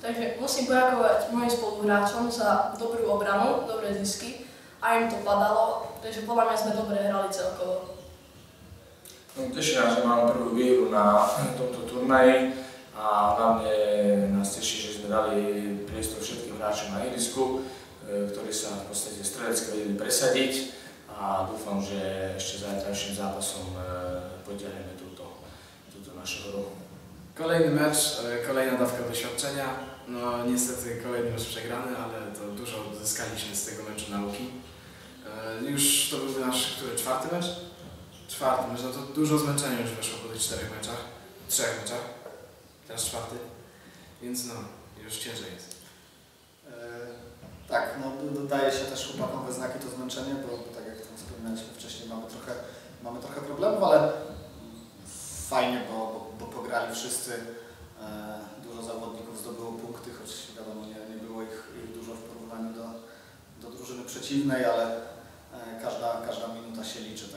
Takže musím poďakovať mojim spoluhráčom za dobrú obranu, dobré zisky a im to padalo, takže podľa mňa sme dobre hrali celkovo. No, teší nás, že máme prvú výhru na tomto turnaji a hlavne nás teší, že sme dali priestor všetkým hráčom na ihrisku, e, ktorí sa v podstate strelecky vedeli presadiť a dúfam, že ešte zajtrajším zápasom e, potiahneme túto, túto našu hru. Kolejny mecz, e, kolejna dawka doświadczenia. No niestety kolejny mecz przegrany, ale to dużo zyskaliśmy z tego meczu nauki. E, Już to byłby nasz który, czwarty mecz? Czwarty mecz, no to dużo zmęczenia już weszło po tych czterech meczach, trzech meczach, teraz czwarty, więc no, już ciężej jest. E, Tak, no d- daje się też chłopakom we znaki to zmęczenie, bo tak jak tam wspominaliśmy wcześniej, mamy trochę, mamy trochę problemów, ale fajnie, bo, pograli wszyscy. E, Dużo zawodników zdobyło punkty, choć wiadomo, nie, nie było ich, ich dużo w porównaniu do, do drużyny przeciwnej, ale e, każda, każda minuta się liczy,